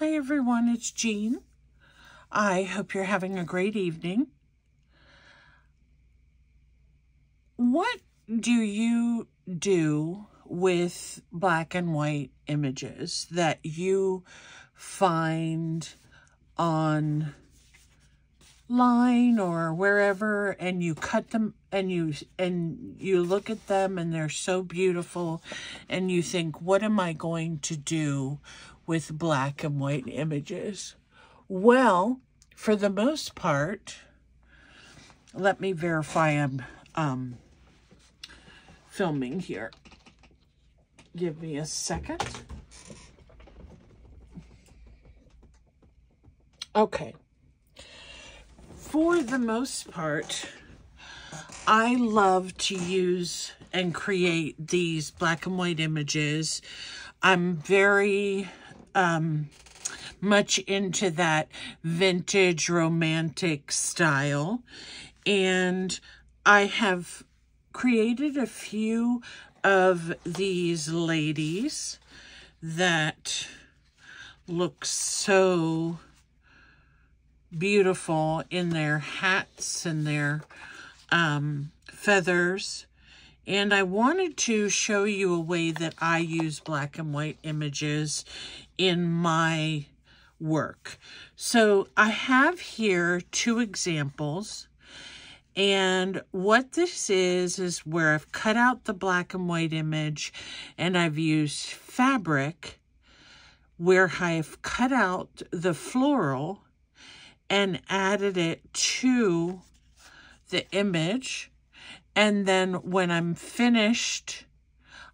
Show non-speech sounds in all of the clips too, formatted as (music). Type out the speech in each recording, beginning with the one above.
Hi everyone, it's Jean. I hope you're having a great evening. What do you do with black and white images that you find on line or wherever and you cut them and you and you look at them and they're so beautiful and you think what am I going to do with black and white images. Well for the most part let me verify I'm um, filming here. Give me a second. Okay. For the most part, I love to use and create these black and white images. I'm very um, much into that vintage romantic style. And I have created a few of these ladies that look so beautiful in their hats and their um, feathers. And I wanted to show you a way that I use black and white images in my work. So I have here two examples. And what this is, is where I've cut out the black and white image and I've used fabric where I've cut out the floral and added it to the image. And then when I'm finished,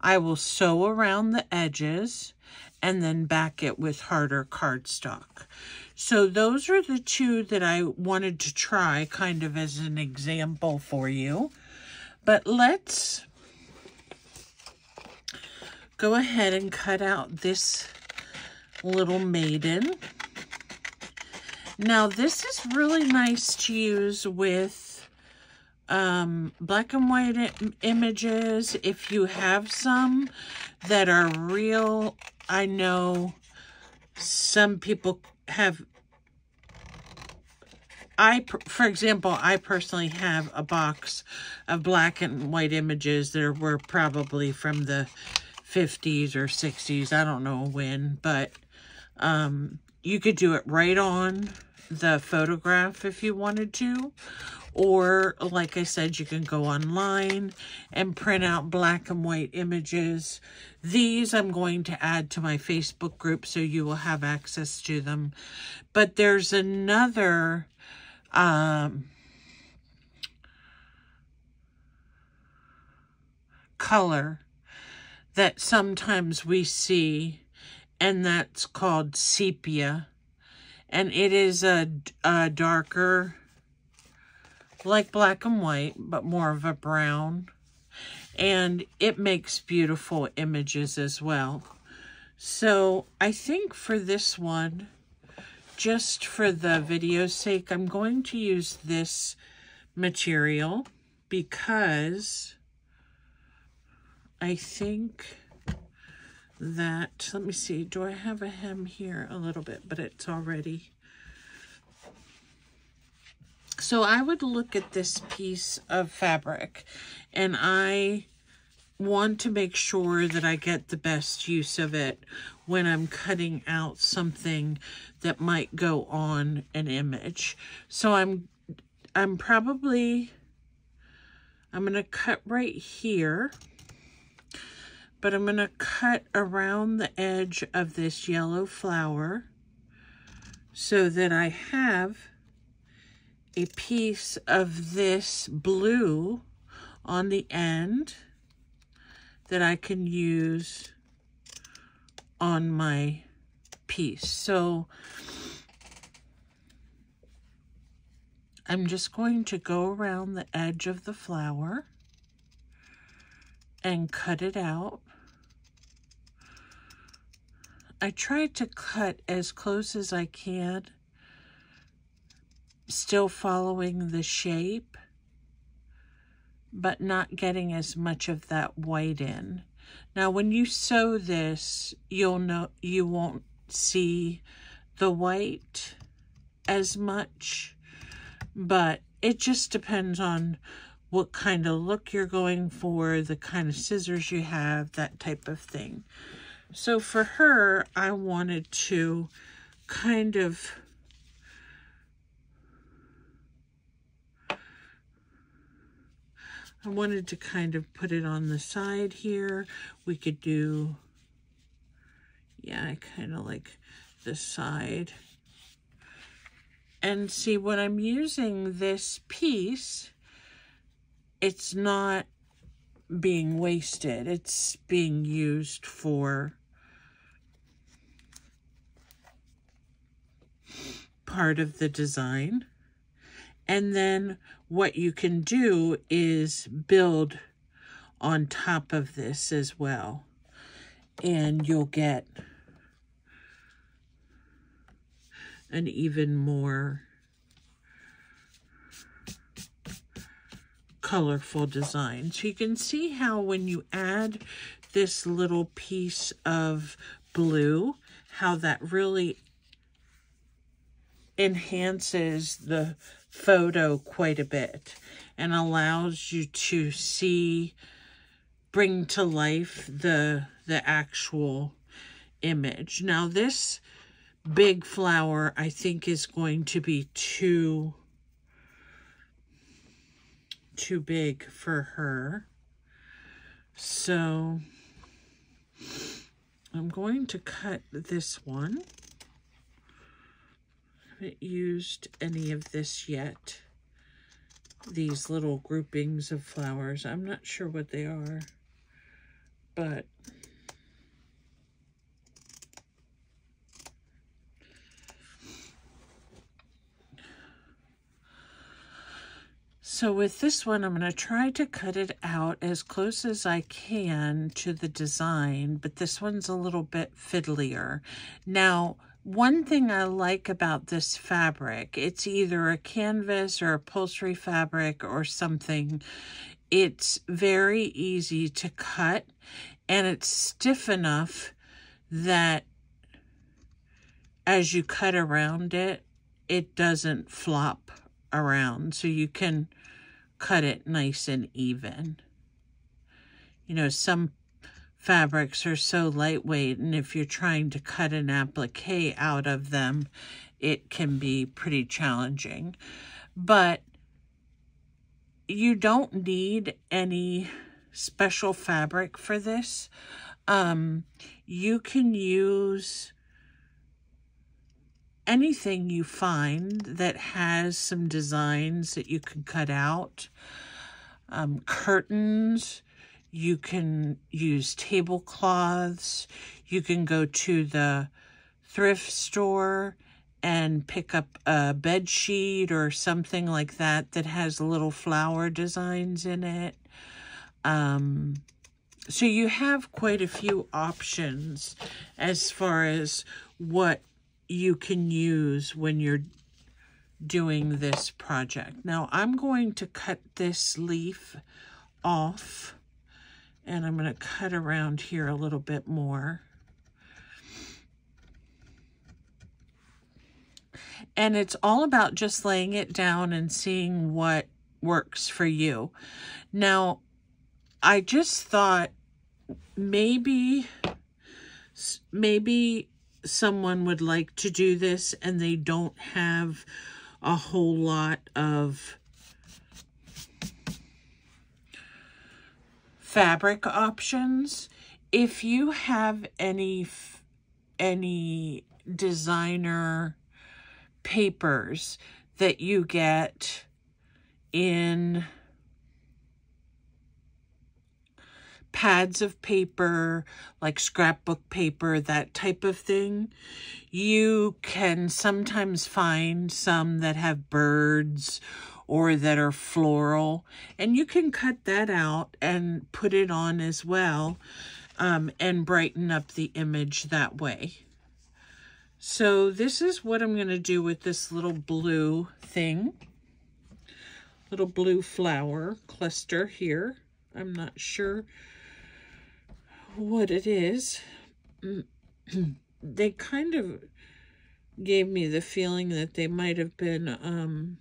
I will sew around the edges and then back it with harder cardstock. So those are the two that I wanted to try kind of as an example for you. But let's go ahead and cut out this little maiden. Now, this is really nice to use with um, black and white images. If you have some that are real, I know some people have I, for example, I personally have a box of black and white images that were probably from the 50s or 60s. I don't know when, but um, you could do it right on the photograph if you wanted to. Or, like I said, you can go online and print out black and white images. These I'm going to add to my Facebook group so you will have access to them. But there's another um, color that sometimes we see, and that's called sepia and it is a, a darker, like black and white, but more of a brown. And it makes beautiful images as well. So I think for this one, just for the video's sake, I'm going to use this material because I think that, let me see, do I have a hem here a little bit, but it's already. So I would look at this piece of fabric and I want to make sure that I get the best use of it when I'm cutting out something that might go on an image. So I'm I'm probably I'm going to cut right here but I'm going to cut around the edge of this yellow flower so that I have a piece of this blue on the end that I can use on my piece. So I'm just going to go around the edge of the flower and cut it out. I try to cut as close as I can, still following the shape, but not getting as much of that white in. Now, when you sew this, you'll know you won't see the white as much, but it just depends on what kind of look you're going for, the kind of scissors you have, that type of thing. So for her, I wanted to kind of I wanted to kind of put it on the side here. We could do, yeah, I kind of like the side. And see, when I'm using this piece, it's not being wasted. It's being used for part of the design. And then what you can do is build on top of this as well. And you'll get an even more colorful design. So you can see how when you add this little piece of blue, how that really enhances the photo quite a bit and allows you to see bring to life the the actual image. Now this big flower I think is going to be too too big for her. So I'm going to cut this one. Haven't used any of this yet. These little groupings of flowers. I'm not sure what they are, but So with this one, I'm going to try to cut it out as close as I can to the design, but this one's a little bit fiddlier. Now, one thing I like about this fabric, it's either a canvas or upholstery fabric or something. It's very easy to cut and it's stiff enough that as you cut around it, it doesn't flop around. So you can cut it nice and even. You know, some fabrics are so lightweight, and if you're trying to cut an applique out of them, it can be pretty challenging. But you don't need any special fabric for this. Um, you can use anything you find that has some designs that you can cut out. Um, curtains, you can use tablecloths, you can go to the thrift store and pick up a bed sheet or something like that that has little flower designs in it. Um, so you have quite a few options as far as what you can use when you're doing this project. Now I'm going to cut this leaf off and I'm going to cut around here a little bit more. And it's all about just laying it down and seeing what works for you. Now, I just thought maybe, maybe someone would like to do this and they don't have a whole lot of fabric options. If you have any any designer papers that you get in pads of paper, like scrapbook paper, that type of thing. You can sometimes find some that have birds or that are floral, and you can cut that out and put it on as well um, and brighten up the image that way. So this is what I'm going to do with this little blue thing. Little blue flower cluster here. I'm not sure what it is. (clears throat) they kind of gave me the feeling that they might have been um,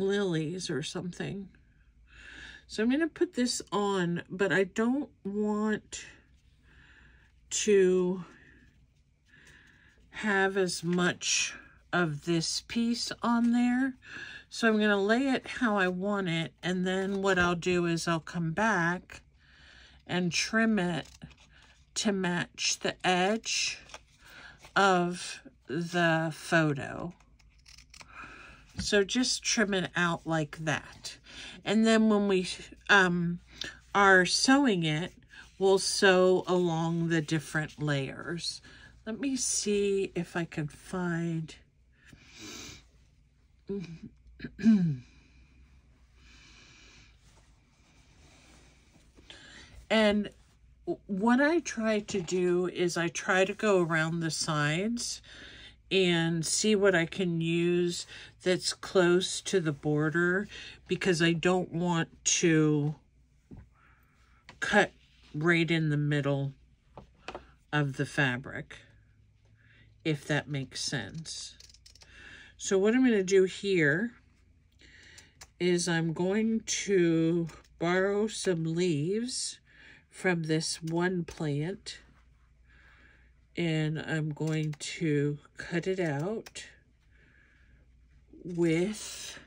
lilies or something. So I'm going to put this on, but I don't want to have as much of this piece on there. So I'm going to lay it how I want it. And then what I'll do is I'll come back and trim it to match the edge of the photo. So just trim it out like that. And then when we um, are sewing it, we'll sew along the different layers. Let me see if I can find... (clears throat) and what I try to do is I try to go around the sides and see what I can use that's close to the border because I don't want to cut right in the middle of the fabric, if that makes sense. So what I'm going to do here is I'm going to borrow some leaves from this one plant and I'm going to cut it out with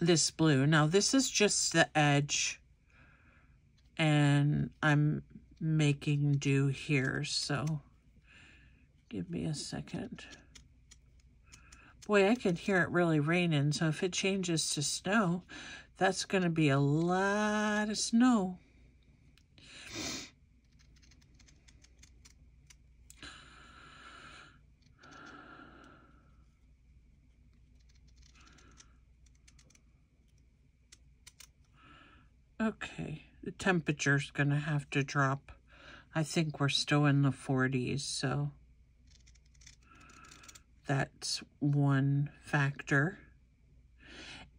this blue. Now this is just the edge and I'm making do here so give me a second. Boy, I can hear it really raining so if it changes to snow that's going to be a lot of snow. Okay, the temperature's to have to drop. I think we're still in the 40s, so that's one factor.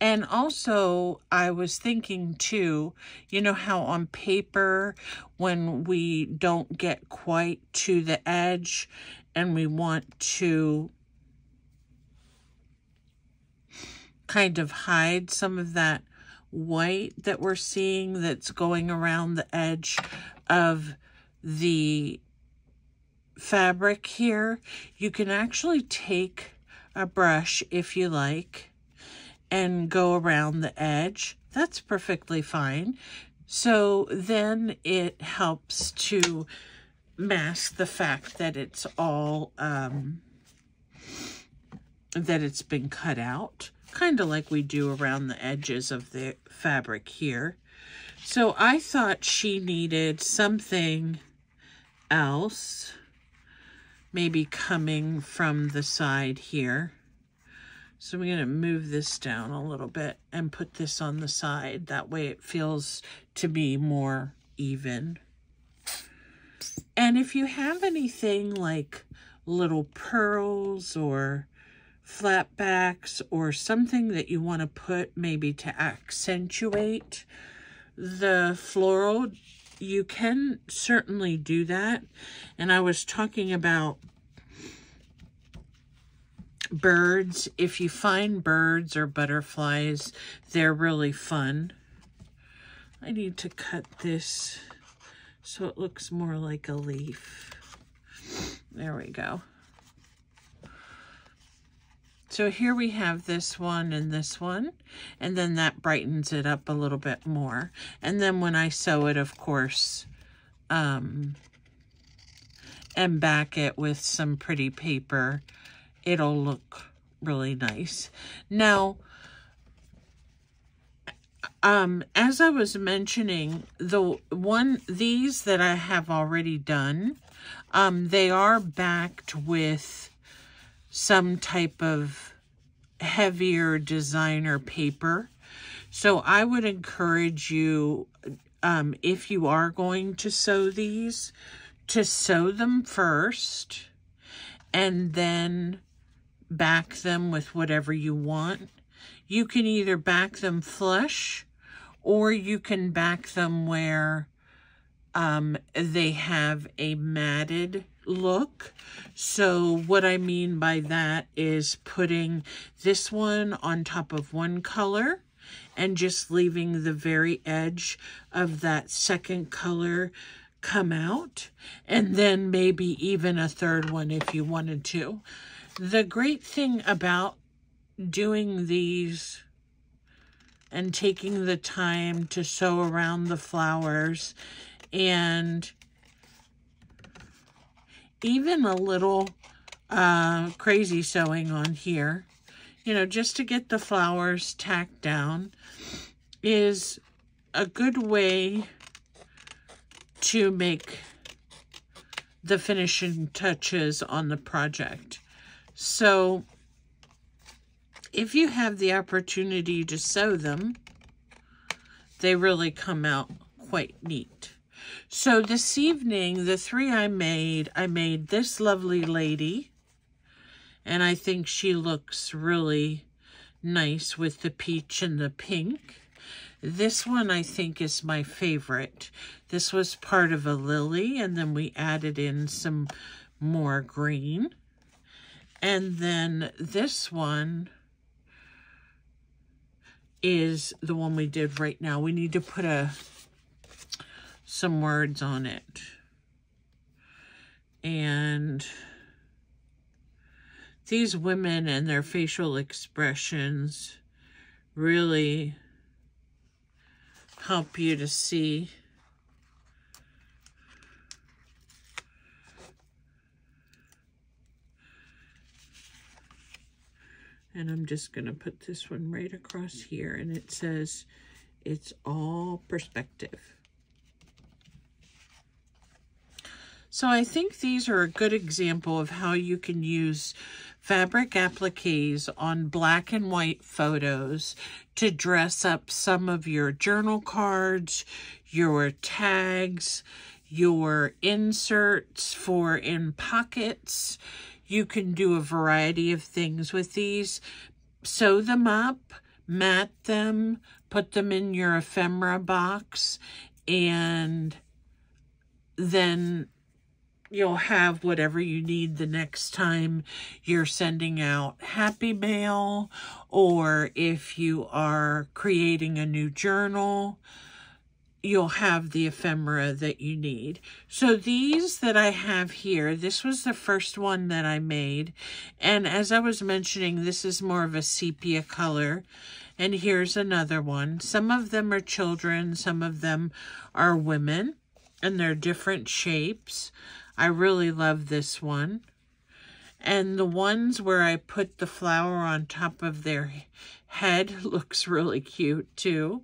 And also, I was thinking too, you know how on paper, when we don't get quite to the edge and we want to kind of hide some of that white that we're seeing that's going around the edge of the fabric here, you can actually take a brush if you like and go around the edge. That's perfectly fine. So then it helps to mask the fact that it's all, um, that it's been cut out kind of like we do around the edges of the fabric here. So I thought she needed something else, maybe coming from the side here. So I'm going to move this down a little bit and put this on the side. That way it feels to be more even. And if you have anything like little pearls or flatbacks or something that you want to put maybe to accentuate the floral, you can certainly do that. And I was talking about birds. If you find birds or butterflies, they're really fun. I need to cut this so it looks more like a leaf. There we go. So here we have this one and this one, and then that brightens it up a little bit more. And then when I sew it, of course, um, and back it with some pretty paper, it'll look really nice. Now, um, as I was mentioning, the one, these that I have already done, um, they are backed with some type of heavier designer paper. So I would encourage you, um, if you are going to sew these, to sew them first and then back them with whatever you want. You can either back them flush or you can back them where um, they have a matted look. So what I mean by that is putting this one on top of one color and just leaving the very edge of that second color come out and then maybe even a third one if you wanted to. The great thing about doing these and taking the time to sew around the flowers and even a little uh, crazy sewing on here, you know, just to get the flowers tacked down is a good way to make the finishing touches on the project. So if you have the opportunity to sew them, they really come out quite neat. So this evening, the three I made, I made this lovely lady. And I think she looks really nice with the peach and the pink. This one I think is my favorite. This was part of a lily and then we added in some more green. And then this one is the one we did right now. We need to put a some words on it. And these women and their facial expressions really help you to see and I'm just going to put this one right across here and it says it's all perspective. So I think these are a good example of how you can use fabric appliques on black and white photos to dress up some of your journal cards, your tags, your inserts for in pockets. You can do a variety of things with these. Sew them up, mat them, put them in your ephemera box, and then you'll have whatever you need the next time you're sending out happy mail or if you are creating a new journal you'll have the ephemera that you need. So these that I have here, this was the first one that I made. And as I was mentioning, this is more of a sepia color. And here's another one. Some of them are children, some of them are women, and they're different shapes. I really love this one. And the ones where I put the flower on top of their head (laughs) looks really cute too.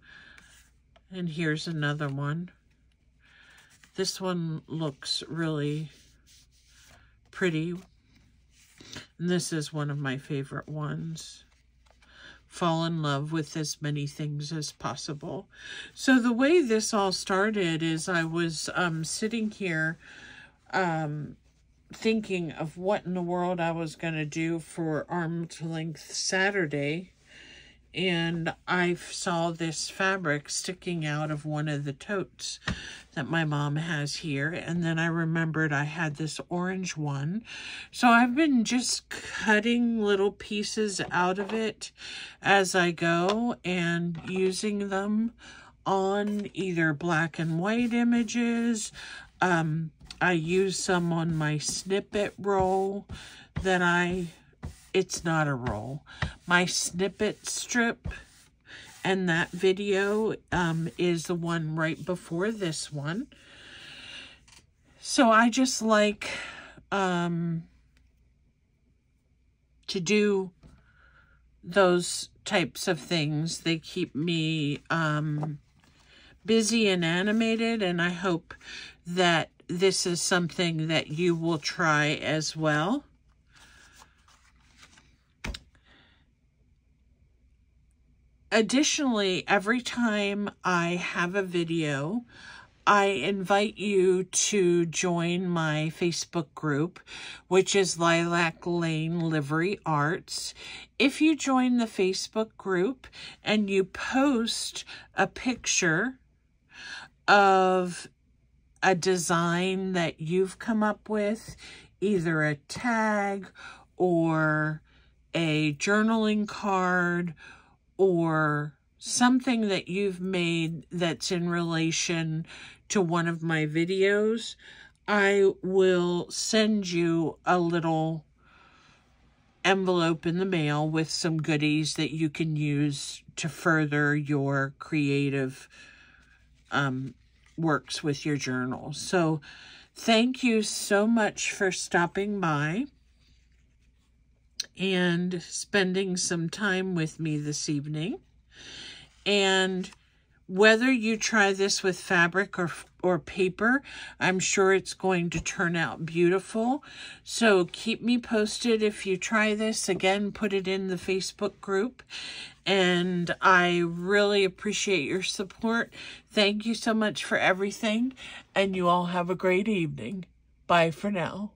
And here's another one. This one looks really pretty. And this is one of my favorite ones. Fall in love with as many things as possible. So the way this all started is I was um, sitting here um, thinking of what in the world I was going to do for Arm's Length Saturday. And I saw this fabric sticking out of one of the totes that my mom has here. And then I remembered I had this orange one. So I've been just cutting little pieces out of it as I go and using them on either black and white images, um, I use some on my snippet roll that I, it's not a roll, my snippet strip. And that video um, is the one right before this one. So I just like um, to do those types of things. They keep me um, busy and animated, and I hope that this is something that you will try as well. Additionally, every time I have a video, I invite you to join my Facebook group, which is Lilac Lane Livery Arts. If you join the Facebook group and you post a picture of a design that you've come up with, either a tag or a journaling card or something that you've made that's in relation to one of my videos, I will send you a little envelope in the mail with some goodies that you can use to further your creative um, works with your journal. So thank you so much for stopping by and spending some time with me this evening. And whether you try this with fabric or, or paper, I'm sure it's going to turn out beautiful. So keep me posted if you try this. Again, put it in the Facebook group. And I really appreciate your support. Thank you so much for everything. And you all have a great evening. Bye for now.